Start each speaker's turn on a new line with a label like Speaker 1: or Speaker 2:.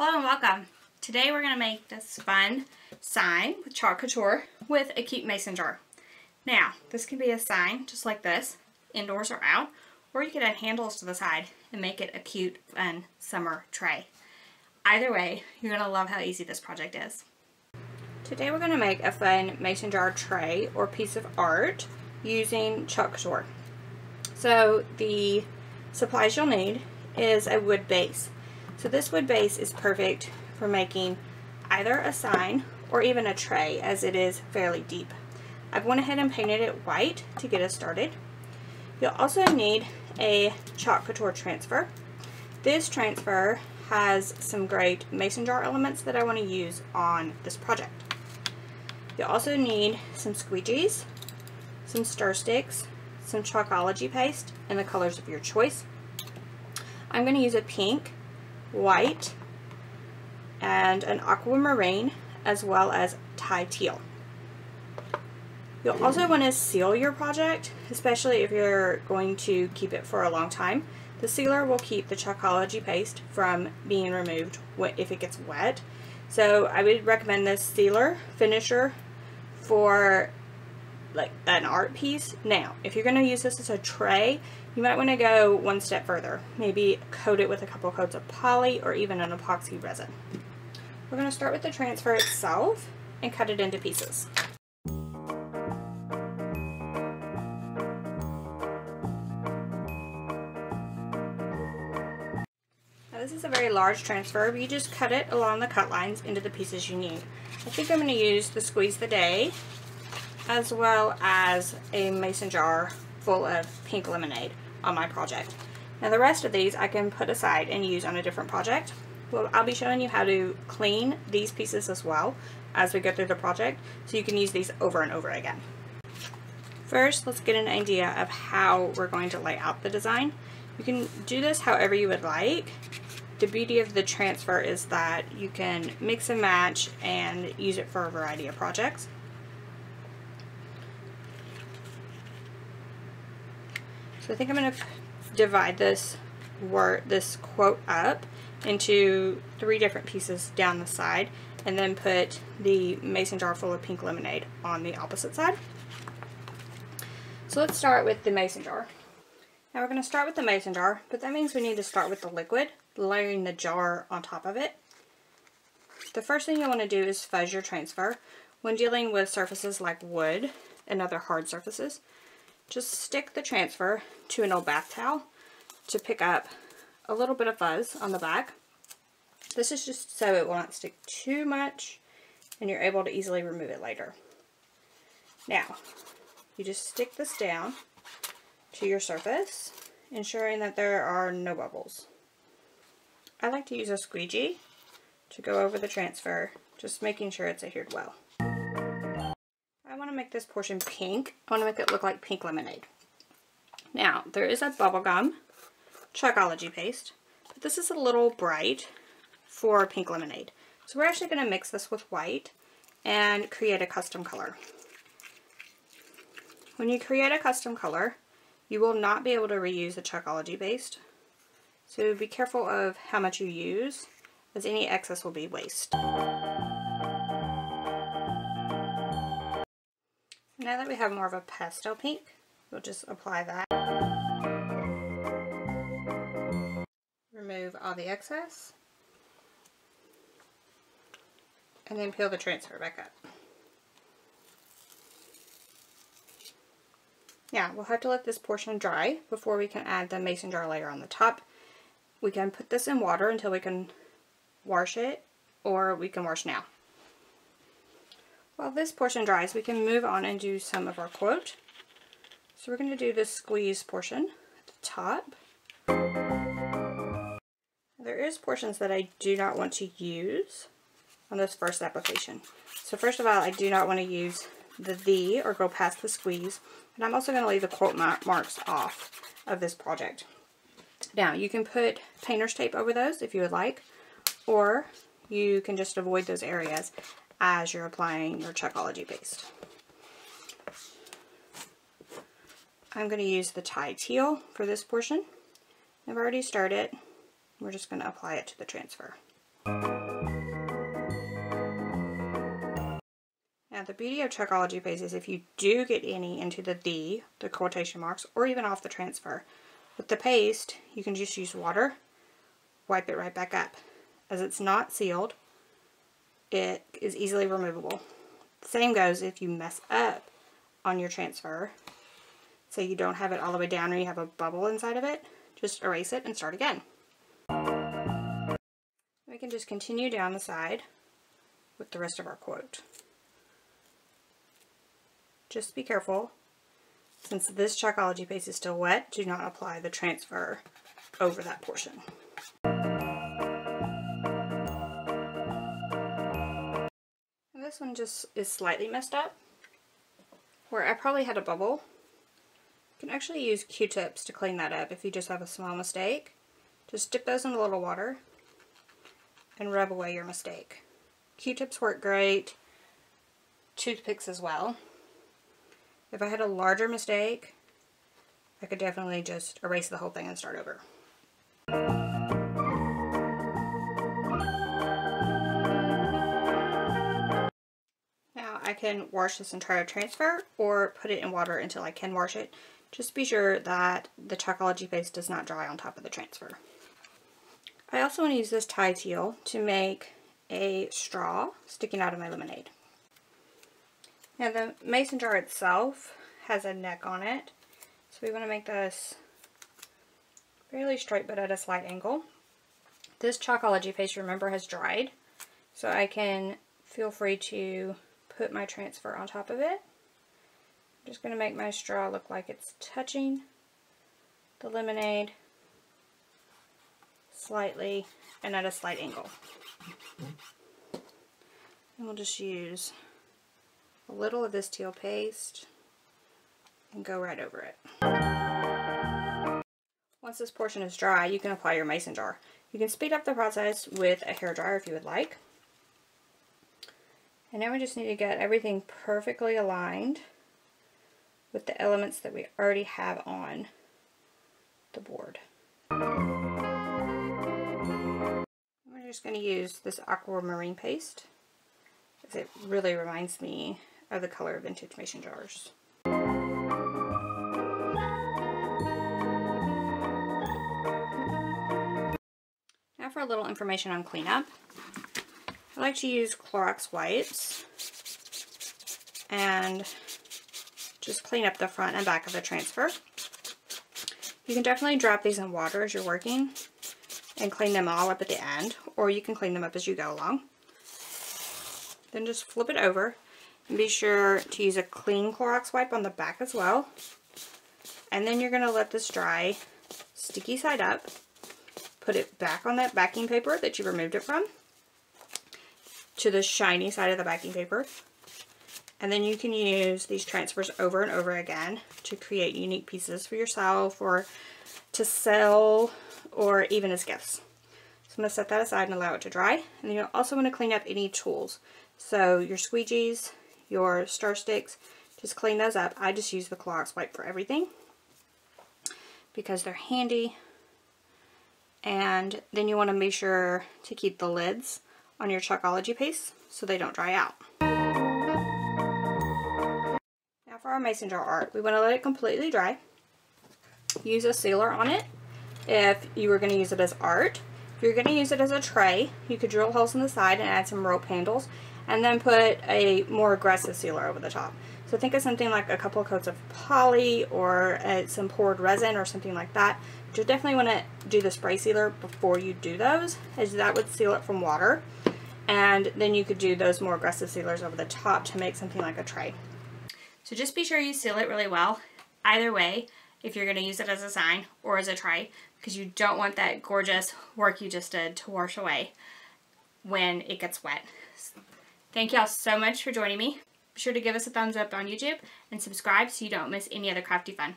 Speaker 1: Hello and welcome. Today we're going to make this fun sign with chalk couture with a cute mason jar. Now, this can be a sign just like this, indoors or out, or you could add handles to the side and make it a cute, fun summer tray. Either way, you're going to love how easy this project is. Today we're going to make a fun mason jar tray or piece of art using chalk couture. So the supplies you'll need is a wood base. So this wood base is perfect for making either a sign or even a tray as it is fairly deep. I've went ahead and painted it white to get us started. You'll also need a chalk couture transfer. This transfer has some great mason jar elements that I want to use on this project. You'll also need some squeegees, some stir sticks, some Chalkology paste in the colors of your choice. I'm going to use a pink white, and an aquamarine, as well as Thai teal. You'll also want to seal your project, especially if you're going to keep it for a long time. The sealer will keep the Chalkology paste from being removed if it gets wet. So I would recommend this sealer finisher for like an art piece. Now, if you're going to use this as a tray, you might want to go one step further. Maybe coat it with a couple coats of poly or even an epoxy resin. We're going to start with the transfer itself and cut it into pieces. Now this is a very large transfer, but you just cut it along the cut lines into the pieces you need. I think I'm going to use the Squeeze the Day as well as a mason jar full of pink lemonade on my project. Now the rest of these I can put aside and use on a different project. Well, I'll be showing you how to clean these pieces as well as we go through the project so you can use these over and over again. First, let's get an idea of how we're going to lay out the design. You can do this however you would like. The beauty of the transfer is that you can mix and match and use it for a variety of projects. So I think I'm going to divide this word, this quote up into three different pieces down the side and then put the mason jar full of pink lemonade on the opposite side. So let's start with the mason jar. Now we're going to start with the mason jar, but that means we need to start with the liquid, layering the jar on top of it. The first thing you want to do is fuzz your transfer. When dealing with surfaces like wood and other hard surfaces, just stick the transfer to an old bath towel to pick up a little bit of fuzz on the back. This is just so it will not stick too much and you're able to easily remove it later. Now, you just stick this down to your surface, ensuring that there are no bubbles. I like to use a squeegee to go over the transfer, just making sure it's adhered well want to make this portion pink. I want to make it look like pink lemonade. Now, there is a bubblegum Chalkology paste, but this is a little bright for pink lemonade. So we're actually going to mix this with white and create a custom color. When you create a custom color, you will not be able to reuse the Chalkology paste. So be careful of how much you use, as any excess will be waste. Now that we have more of a pastel pink, we'll just apply that. Remove all the excess. And then peel the transfer back up. Now, we'll have to let this portion dry before we can add the mason jar layer on the top. We can put this in water until we can wash it, or we can wash now. While this portion dries, we can move on and do some of our quote. So we're going to do the squeeze portion at the top. There is portions that I do not want to use on this first application. So first of all, I do not want to use the V or go past the squeeze. And I'm also going to leave the quote marks off of this project. Now, you can put painter's tape over those if you would like, or you can just avoid those areas as you're applying your Chalkology paste. I'm going to use the Thai Teal for this portion. I've already started. We're just going to apply it to the transfer. Now the beauty of Chalkology paste is if you do get any into the the, the quotation marks, or even off the transfer, with the paste you can just use water, wipe it right back up. As it's not sealed, it is easily removable. Same goes if you mess up on your transfer. so you don't have it all the way down or you have a bubble inside of it, just erase it and start again. We can just continue down the side with the rest of our quote. Just be careful. Since this Chalkology paste is still wet, do not apply the transfer over that portion. This one just is slightly messed up. Where I probably had a bubble. You can actually use Q-tips to clean that up if you just have a small mistake. Just dip those in a little water and rub away your mistake. Q-tips work great. Toothpicks as well. If I had a larger mistake, I could definitely just erase the whole thing and start over. I can wash this entire transfer or put it in water until I can wash it. Just be sure that the Chalkology paste does not dry on top of the transfer. I also want to use this Tie-Teal to make a straw sticking out of my lemonade. Now the mason jar itself has a neck on it. So we want to make this fairly straight but at a slight angle. This Chalkology paste, remember, has dried. So I can feel free to put my transfer on top of it. I'm just going to make my straw look like it's touching the lemonade slightly and at a slight angle. And we'll just use a little of this teal paste and go right over it. Once this portion is dry, you can apply your mason jar. You can speed up the process with a hair dryer if you would like. And now we just need to get everything perfectly aligned with the elements that we already have on the board. We're just going to use this aquamarine paste because it really reminds me of the color of vintage mason jars. Now for a little information on cleanup. I like to use Clorox wipes and just clean up the front and back of the transfer. You can definitely drop these in water as you're working and clean them all up at the end, or you can clean them up as you go along. Then just flip it over and be sure to use a clean Clorox wipe on the back as well. And then you're going to let this dry sticky side up. Put it back on that backing paper that you removed it from to the shiny side of the backing paper. And then you can use these transfers over and over again to create unique pieces for yourself or to sell or even as gifts. So I'm going to set that aside and allow it to dry. And you also want to clean up any tools. So your squeegees, your star sticks, just clean those up. I just use the Clorox wipe for everything because they're handy. And then you want to make sure to keep the lids on your Chalkology paste so they don't dry out. Now for our mason jar art, we want to let it completely dry. Use a sealer on it if you were going to use it as art. If you're going to use it as a tray, you could drill holes in the side and add some rope handles and then put a more aggressive sealer over the top. So think of something like a couple coats of poly or uh, some poured resin or something like that. But you definitely want to do the spray sealer before you do those as that would seal it from water. And then you could do those more aggressive sealers over the top to make something like a tray. So just be sure you seal it really well. Either way, if you're going to use it as a sign or as a tray, because you don't want that gorgeous work you just did to wash away when it gets wet. Thank y'all so much for joining me. Be sure to give us a thumbs up on YouTube and subscribe so you don't miss any other crafty fun.